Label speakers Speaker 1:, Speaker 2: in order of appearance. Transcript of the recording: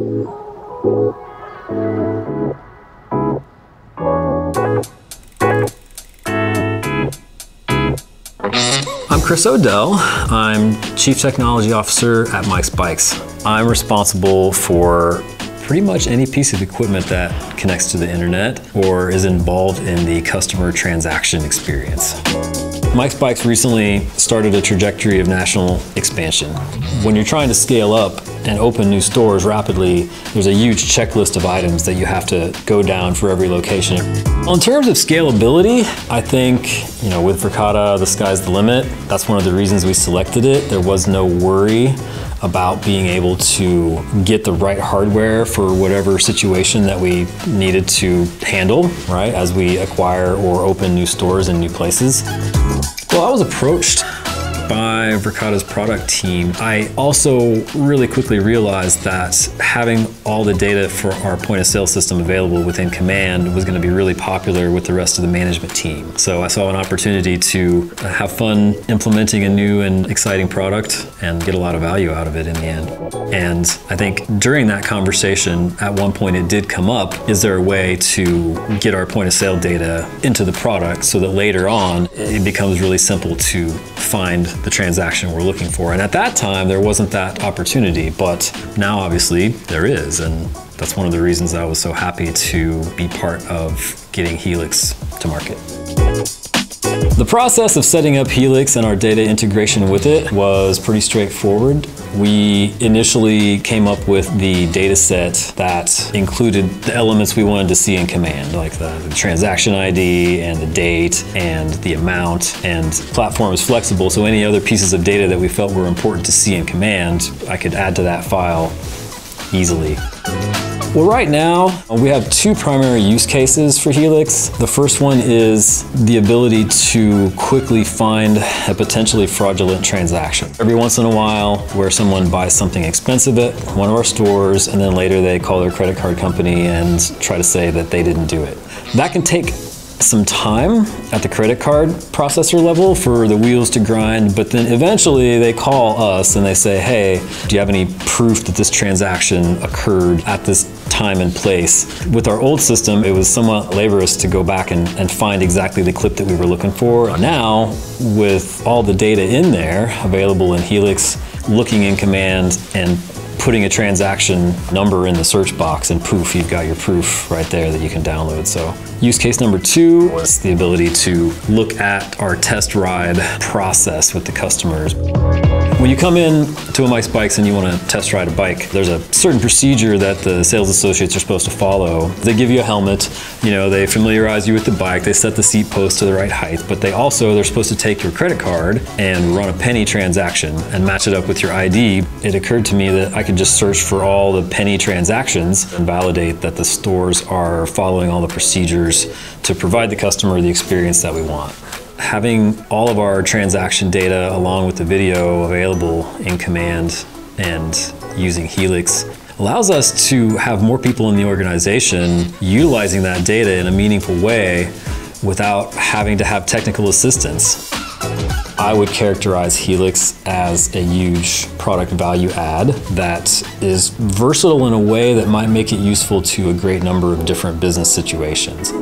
Speaker 1: I'm Chris Odell. I'm Chief Technology Officer at Mike's Bikes. I'm responsible for pretty much any piece of equipment that connects to the internet or is involved in the customer transaction experience. Mike's Bikes recently started a trajectory of national expansion. When you're trying to scale up and open new stores rapidly, there's a huge checklist of items that you have to go down for every location. In terms of scalability, I think, you know, with Verkada, the sky's the limit. That's one of the reasons we selected it. There was no worry about being able to get the right hardware for whatever situation that we needed to handle, right, as we acquire or open new stores in new places. Well, I was approached by Verkada's product team, I also really quickly realized that having all the data for our point of sale system available within Command was going to be really popular with the rest of the management team. So I saw an opportunity to have fun implementing a new and exciting product and get a lot of value out of it in the end. And I think during that conversation, at one point it did come up, is there a way to get our point of sale data into the product so that later on it becomes really simple to find the transaction we're looking for. And at that time, there wasn't that opportunity, but now obviously there is. And that's one of the reasons I was so happy to be part of getting Helix to market. The process of setting up Helix and our data integration with it was pretty straightforward. We initially came up with the data set that included the elements we wanted to see in command, like the, the transaction ID and the date and the amount. And platform is flexible, so any other pieces of data that we felt were important to see in command, I could add to that file easily. Well, right now, uh, we have two primary use cases for Helix. The first one is the ability to quickly find a potentially fraudulent transaction. Every once in a while, where someone buys something expensive at one of our stores, and then later they call their credit card company and try to say that they didn't do it. That can take some time at the credit card processor level for the wheels to grind, but then eventually they call us and they say, hey, do you have any proof that this transaction occurred at this time and place? With our old system, it was somewhat laborious to go back and, and find exactly the clip that we were looking for. Now, with all the data in there available in Helix, looking in command and putting a transaction number in the search box and poof, you've got your proof right there that you can download. So use case number two was the ability to look at our test ride process with the customers. When you come in to a Mike's Bikes and you want to test ride a bike, there's a certain procedure that the sales associates are supposed to follow. They give you a helmet, you know, they familiarize you with the bike, they set the seat post to the right height, but they also, they're supposed to take your credit card and run a penny transaction and match it up with your ID. It occurred to me that I could just search for all the penny transactions and validate that the stores are following all the procedures to provide the customer the experience that we want having all of our transaction data along with the video available in command and using Helix allows us to have more people in the organization utilizing that data in a meaningful way without having to have technical assistance. I would characterize Helix as a huge product value add that is versatile in a way that might make it useful to a great number of different business situations.